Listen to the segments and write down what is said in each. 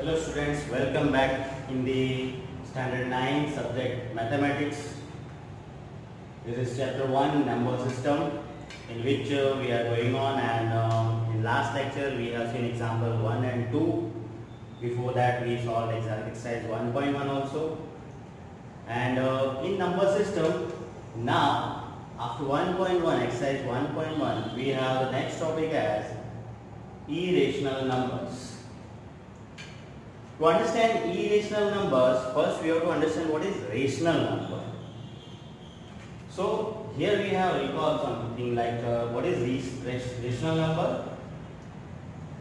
Hello students, welcome back in the standard 9 subject mathematics. This is chapter 1 number system in which uh, we are going on and uh, in last lecture we have seen example 1 and 2. Before that we solved exercise 1.1 also. And uh, in number system now after 1.1 exercise 1.1 we have the next topic as irrational numbers. To understand irrational numbers, first we have to understand what is rational number. So here we have recalled something like uh, what is rational number?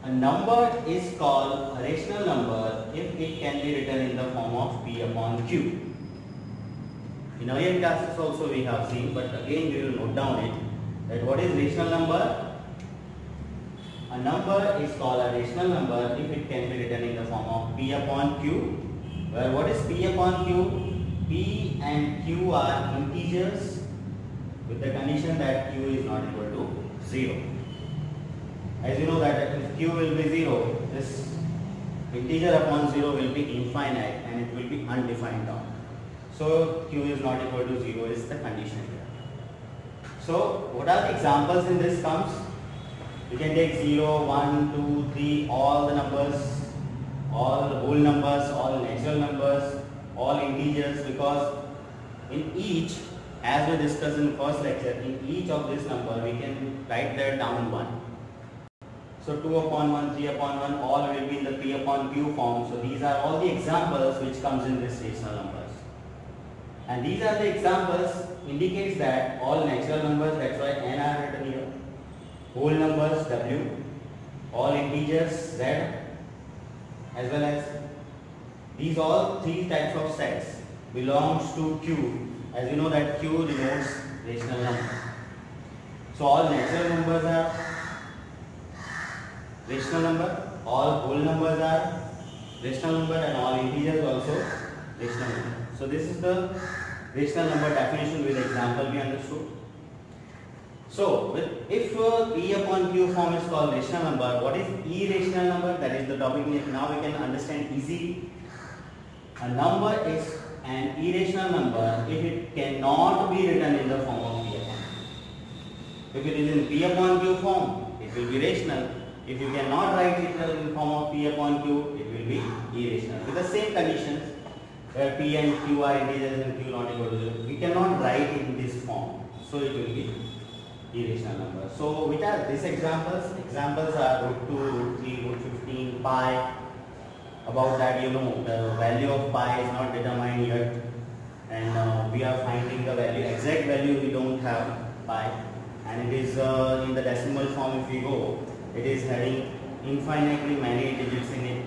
A number is called a rational number if it can be written in the form of P upon Q. In earlier classes also we have seen, but again we will note down it that what is rational number? A number is called a rational number if it can be written in the form of P upon Q where what is P upon Q? P and Q are integers with the condition that Q is not equal to 0. As you know that if Q will be 0, this integer upon 0 will be infinite and it will be undefined. So Q is not equal to 0 is the condition here. So what are the examples in this comes? You can take 0, 1, 2, 3, all the numbers, all whole numbers, all natural numbers, all integers because in each, as we discussed in the first lecture, in each of this number we can write that down 1. So 2 upon 1, 3 upon 1, all will be in the P upon Q form. So these are all the examples which comes in this rational numbers. And these are the examples indicates that all natural numbers, that's why n are written here whole numbers W, all integers Z as well as these all three types of sets belongs to Q as you know that Q denotes rational number. So all natural numbers are rational number, all whole numbers are rational number and all integers also rational number. So this is the rational number definition with example we understood. So, if uh, P upon Q form is called rational number, what is E irrational number? That is the topic now we can understand easily. A number is an irrational number if it cannot be written in the form of P upon Q. If it is in P upon Q form, it will be rational. If you cannot write it in the form of P upon Q, it will be irrational. With the same conditions, where P and Q are integers and Q not equal to 0, we cannot write in this form. So, it will be irrational number. So which are these examples? Examples are root 2, root 3, root 15, pi. About that you know the value of pi is not determined yet and uh, we are finding the value, exact value we don't have pi and it is uh, in the decimal form if we go, it is having infinitely many digits in it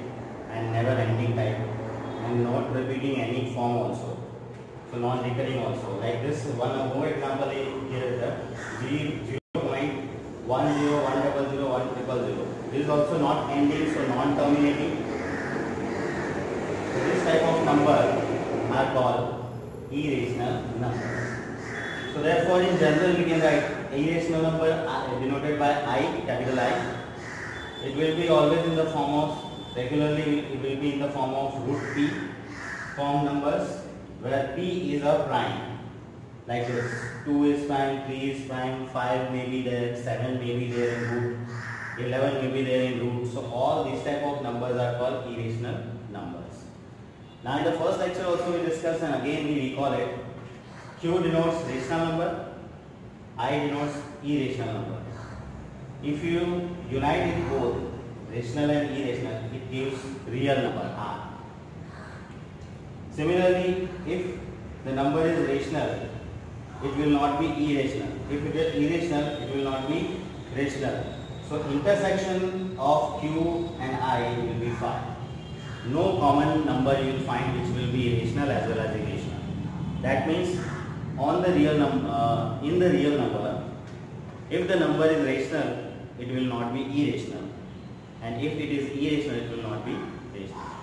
and never ending type and not repeating any form also so non-recurring also. Like this, one more example here is the 0, 0.10101010. This is also not ending, so non-terminating. So this type of number are called irrational numbers. So therefore, in general, we can write irrational number uh, denoted by I, capital I. It will be always in the form of, regularly it will be in the form of root p form numbers where p is a prime. Like this 2 is prime 3 is prime 5 may be there 7 may be there in root 11 may be there in root. So all these type of numbers are called irrational numbers. Now in the first lecture also we discussed and again we recall it. Q denotes rational number i denotes irrational number. If you unite it both rational and irrational it gives real number r Similarly, if the number is rational, it will not be irrational. If it is irrational, it will not be rational. So intersection of q and i will be 5. No common number you will find which will be rational as well as irrational. That means on the real number, uh, in the real number, if the number is rational, it will not be irrational. And if it is irrational, it will not be rational.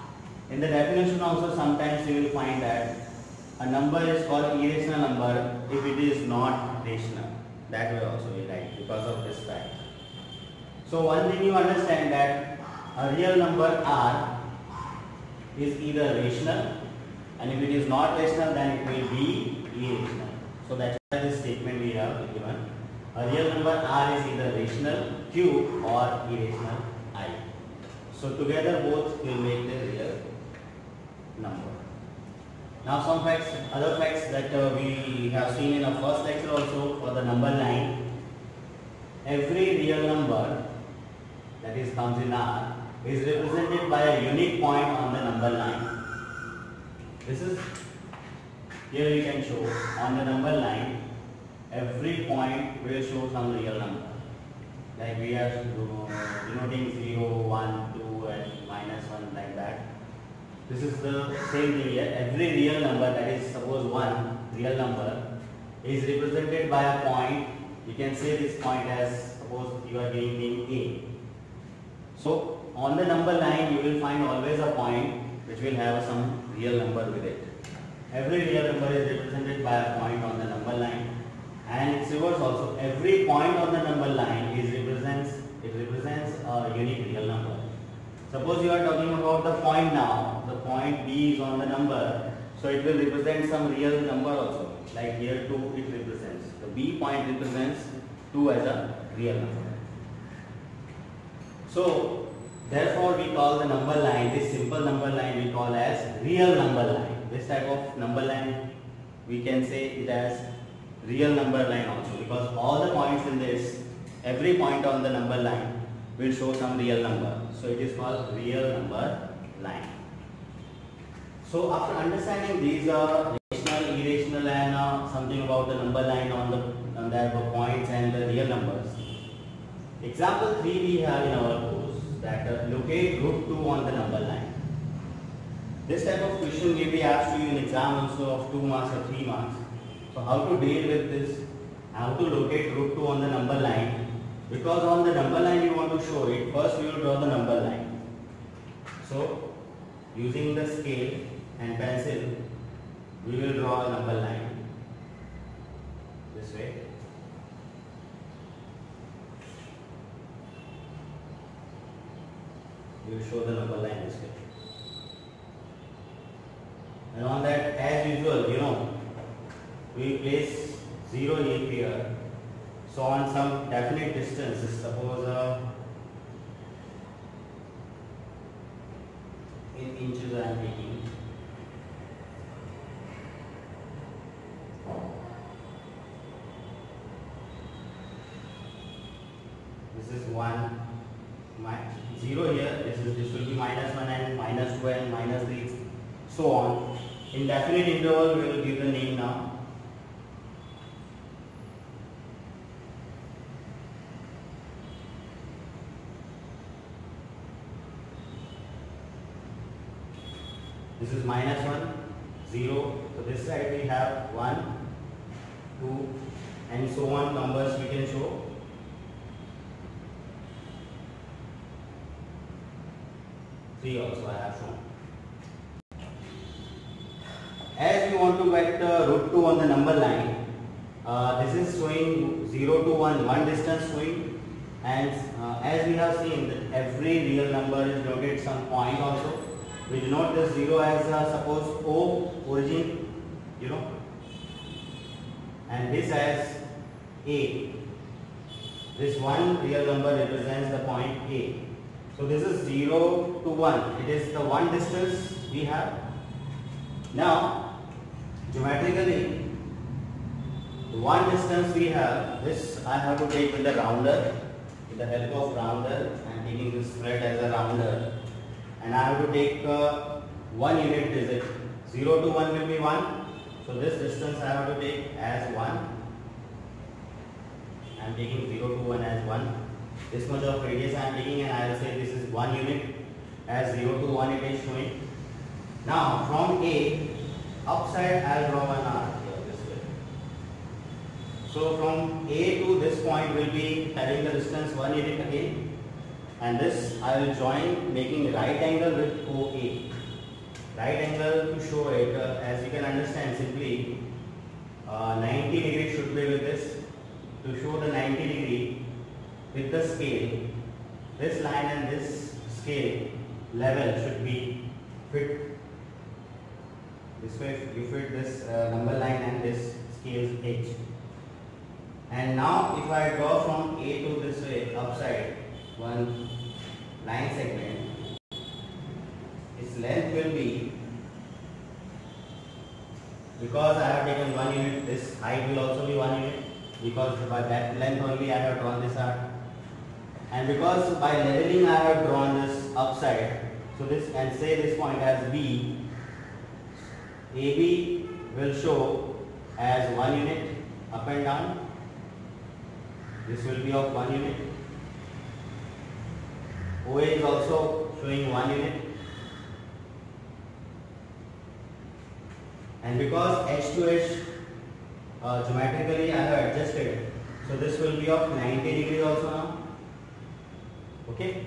In the definition also sometimes you will find that a number is called irrational number if it is not rational. That way also we write because of this fact. So one thing you understand that a real number r is either rational and if it is not rational then it will be irrational. So that's why this statement we have given. A real number r is either rational q or irrational i. So together both will make the real number. Now some facts, other facts that uh, we have seen in our first lecture also for the number line. Every real number that is comes in R is represented by a unique point on the number line. This is here we can show on the number line every point will show some real number. Like we are denoting 0, 1, 2 and minus 1 like that. This is the same thing here. Every real number that is suppose 1 real number is represented by a point. You can say this point as suppose you are giving name A. So on the number line you will find always a point which will have some real number with it. Every real number is represented by a point on the number line and its reverse also. Every point on the number line is represents it represents a unique real number. Suppose you are talking about the point now, point B is on the number, so it will represent some real number also. Like here 2 it represents. The B point represents 2 as a real number. So therefore we call the number line, this simple number line we call as real number line. This type of number line we can say it as real number line also because all the points in this, every point on the number line will show some real number. So it is called real number line. So after understanding these are rational, irrational and uh, something about the number line on the on the points and the real numbers. Example 3 we have in our course that uh, locate root 2 on the number line. This type of question may be asked to you in exam also of 2 marks or 3 marks. So how to deal with this? How to locate root 2 on the number line because on the number line you want to show it, first we will draw the number line. So using the scale and pencil, we will draw a number line this way. We will show the number line this way. And on that, as usual, you know, we place 0 here so on some definite distance, suppose uh, in inches I am taking. This is 1, my 0 here, this is this will be minus 1 and minus 2 and minus 3, so on. In definite interval we will give the name now This is minus 1, 0. So this side we have 1, 2 and so on numbers we can show. Three also I have shown. As we want to get uh, root 2 on the number line, uh, this is showing 0 to 1, one distance showing and uh, as we have seen that every real number is noted some point also we denote this 0 as uh, suppose O origin you know and this as A. This one real number represents the point A. So this is 0 to 1. It is the one distance we have. Now geometrically the one distance we have this I have to take with the rounder with the help of rounder and taking this thread as a rounder and I have to take uh, one unit digit. 0 to 1 will be 1. So this distance I have to take as 1. I am taking 0 to 1 as 1. This much of radius I am taking and I will say this is 1 unit as 0 to 1 it is showing. Now from A, upside I will draw an arc here this way. So from A to this point will be having the distance 1 unit again and this I will join making right angle with OA. Right angle to show it uh, as you can understand simply uh, 90 degree should be with this to show the 90 degree with the scale this line and this scale level should be fit. This way you fit this uh, number line and this scales h. And now if I draw from A to this way upside one line segment its length will be because I have taken one unit this height will also be one unit because by that length only I have drawn this arc and because by leveling I have drawn this upside so this and say this point as B AB will show as one unit up and down. This will be of one unit. OA is also showing one unit. And because H to H uh, geometrically I have adjusted so this will be of 90 degrees also now okay?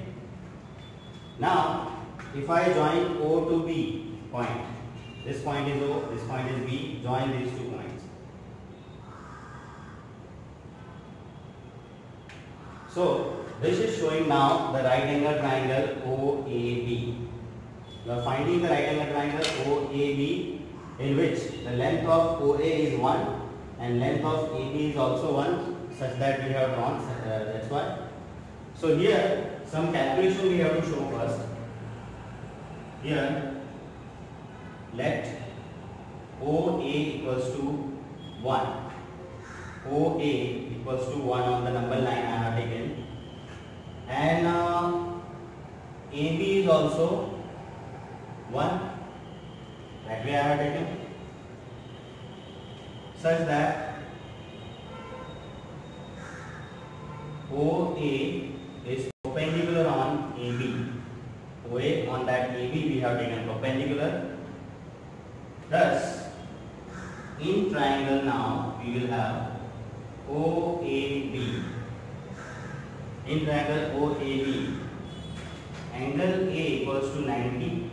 Now if I join O to B point this point is O this point is B join these two points. So this is showing now the right angle triangle OAB you are finding the right angle triangle OAB in which the length of OA is 1 and length of AB is also 1 such that we have drawn uh, that's why. So here some calculation we have to show first. Here let OA equals to 1. OA equals to 1 on the number line I have taken and uh, AB is also 1 that way I have taken such that OA is perpendicular on AB. OA on that AB we have taken perpendicular. Thus, in triangle now we will have OAB. In triangle OAB, angle A equals to 90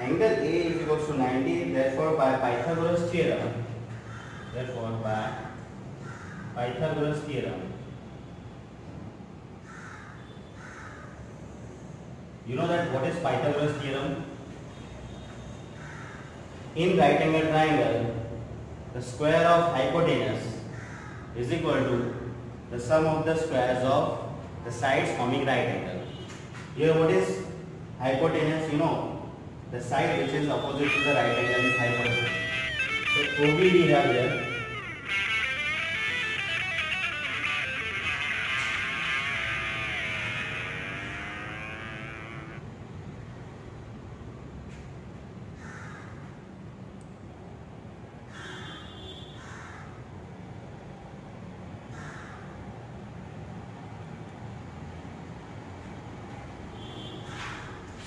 angle A is equals to 90 therefore by Pythagoras theorem therefore by Pythagoras theorem you know that what is Pythagoras theorem in right angle triangle the square of hypotenuse is equal to the sum of the squares of the sides forming right angle here what is hypotenuse you know the side which is opposite to the right angle is hypotenuse. So OB we here.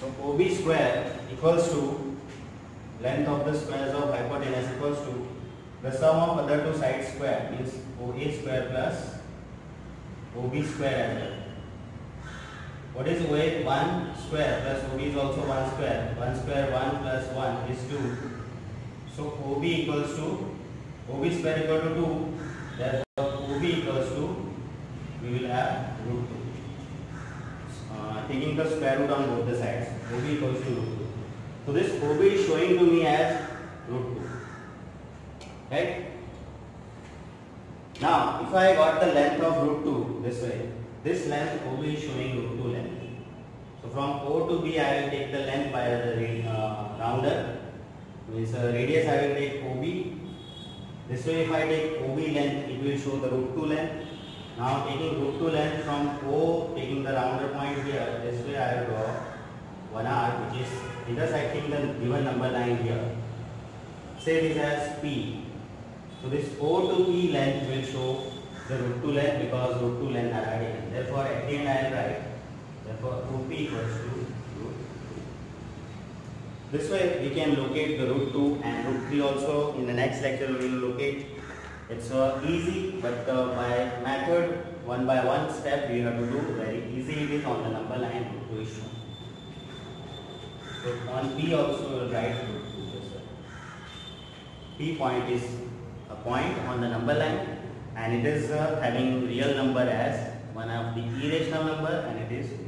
So OB square equals to length of the squares of hypotenuse equals to the sum of other two sides square means OA square plus OB square as well. What is OA? 1 square plus OB is also 1 square. 1 square 1 plus 1 is 2. So OB equals to OB square equal to 2. Therefore OB equals to we will have root 2. Uh, taking the square root on both the sides. OB equals to root 2. So this OB is showing to me as root 2. Right? Now, if I got the length of root 2 this way, this length OB is showing root 2 length. So from O to B, I will take the length by the uh, rounder. Means uh, radius I will take OB. This way, if I take OB length, it will show the root 2 length. Now taking root 2 length from O, taking the rounder point here, this way I will draw one arc which is intersecting the given number line here. Say this as P. So this O to P length will show the root 2 length because root 2 length I have. Therefore at the end I will write, therefore OP equals to root 2. This way we can locate the root 2 and root 3 also. In the next lecture we will locate. It's uh, easy but uh, by method one by one step we have to do very easy it is on the number line root 2 is shown. So on P also write root 2 this. P point is a point on the number line and it is uh, having real number as one of the irrational number and it is